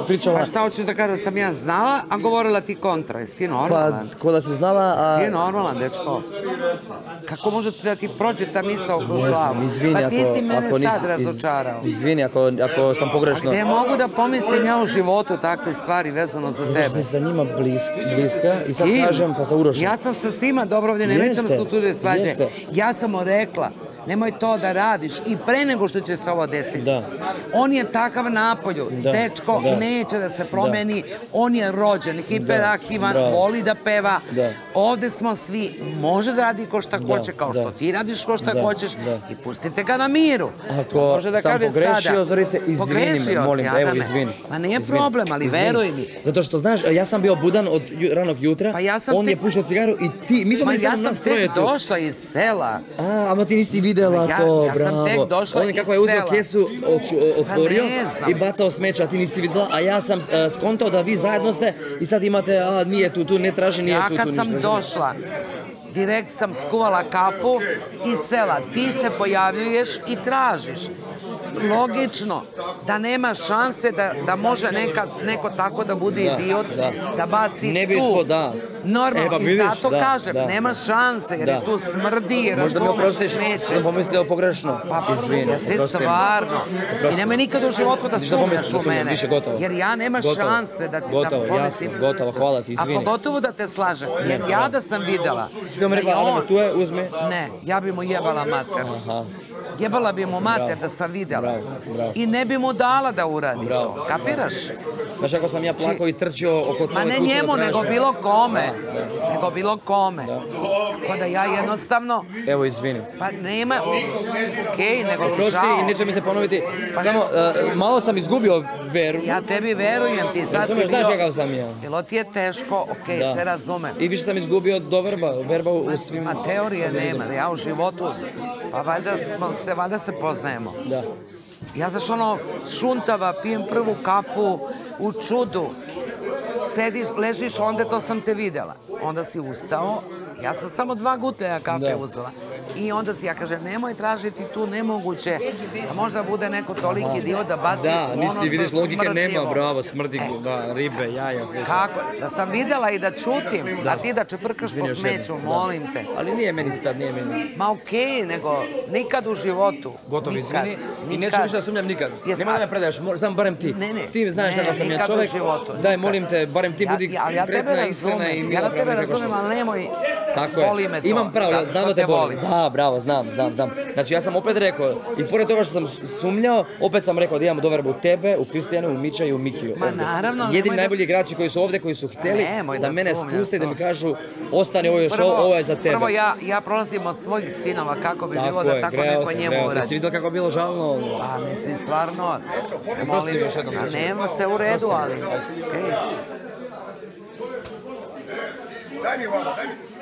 pričala. Pa šta hoćeš da kažem, sam ja znala, a govorila ti kontra, jesi ti Pa, normalan? ko da si znala, a... Ti je normalan, dečko. Kako može da ti prođe ta misao kroz Ne glavu? izvini pa ti ako, si mene ako sad razočarao. Iz, izvini ako, ako sam A pogrešno. gde mogu da pomislim ja u životu takve stvari vezano za Zato što tebe? si sa njima bliska, bliska i sad kažem pa sa Urošem. Ja sam sa svima dobro ovdje, nemojte Jeste, me se tu da svađe. jeste. Ja sam mu rekla, nemoj to da radiš i pre nego što će se ovo desiti. Da. On je takav napolju, Da, dečko da. neće da se promeni, on je rođen, hiperaktivan, voli da peva. Da. Ovde smo svi, može da radi ko šta Da, hoće, kao da. što ti radiš ko šta Da, hoćeš da. i pustite ga na miru. Ako Može da sam kaže pogrešio. Zorice, izvini me, molim, te, evo, izvini. Ma nije Izvini. problem, ali Izvini. veruj mi. Zato što, znaš, ja sam bio budan od ranog jutra, Pa ja sam on je tek- pušao cigaru i ti, mi smo ja sam tek tu. došla iz sela. A, ama ti nisi videla Ja- to, ja sam bravo. tek došla On je kako je uzeo kesu, oču- otvorio i bacao smeća, ti nisi videla, a ja sam uh, skontao da vi zajedno ste i sad imate, a nije tu, tu ne traži, nije Ja tu, kad tu sam ništa. došla, direkt sam skuvala kafu iz sela. Ti se pojavljuješ i tražiš. Logično da nema šanse da, da može neka, neko tako da bude Da, idiot, da. da, baci Ne bi tu. to, da. Normalno, E, pa i zato da, kažem, da. nema šanse, jer Da. je tu smrdi, Možda mi oprostiš, smeće. sam pomislio pogrešno. Izvini, Jesi oprosti mi. stvarno. I nemoj nikad u životu da sumnjaš u mene. više gotovo. Jer ja nema Gotovo. šanse da ti Gotovo, da pomislim. jasno, gotovo, hvala ti, izvini. A pogotovo da te slažem. Jer ja da sam videla. Sve vam rekla, Adame, on- tu je, uzmi. Ne, ja bi mu jebala mater. Aha. Jebala bi mu mater da sam videla. I ne bi mu dala da uradi to. Kapiraš? Znaš kako sam ja plakao i trčio oko Ma ne kuće da njemu, tražim. nego bilo kome. Nego bilo kome. Tako da ja jednostavno, Evo, izvini. pa nema, okej, nego mi Prosti žao. i neće mi se ponoviti. Samo, uh, malo sam izgubio veru. Ja tebi verujem, ti sad si Razumeš, znaš bio... kakav sam ja. Bilo ti je teško, okej, sve razumem. I više sam izgubio do verba, verba u u svim... Ma teorije nema, ja u životu, pa valjda smo se, valjda se poznajemo. Da. Ja znaš ono, šuntava, pijem prvu kafu u čudu, sediš, ležiš, onda to sam te videla. Onda si ustao, ja sam samo dva gutljaja kafe uzela. I onda si ja kažem, nemoj tražiti tu nemoguće, a možda bude neko toliki dio da baci Da, ono nisi, vidiš, logike nema, smrdljivo. bravo, smrdi, E. da, ribe, jaja, sve. Kako? Da sam videla i da čutim, a ti da čeprkaš po smeću, da. molim te. Ali nije meni sad, nije meni. Ma okej, nego nikad u životu. Gotovo, izvini. I neću više da sumnjam nikad. Jes, Nemoj ma- da me predaš, mor- samo barem ti. Ne, ne. Ti znaš kakav sam ja čovjek. životu, Daj, molim te, barem ti budi konkretna, iskrena i mila ja tebe sam. ali nemoj, boli me to. Imam pravo, znam da te volim. Da, bravo, znam, znam, znam. Znači ja sam opet rekao, i pored toga što sam sumnjao, opet sam rekao da imamo doverbu u tebe, u Kristijanu, u Mića i u Mikiju. Ma ovdje. naravno, Jedini najbolji igrači koji su ovdje, koji su htjeli da da mene spuste i da mi kažu ostani ovo još, ovo ovo je za tebe. Prvo ja, ja prolazim od svojih sinova kako bi bilo da je, tako greo neko njemu te. Si uradi. vidio kako je bilo žalno? Pa mislim, stvarno, Oprosti još jednom, nema se u redu, ali, okej. Daj mi vama, daj mi.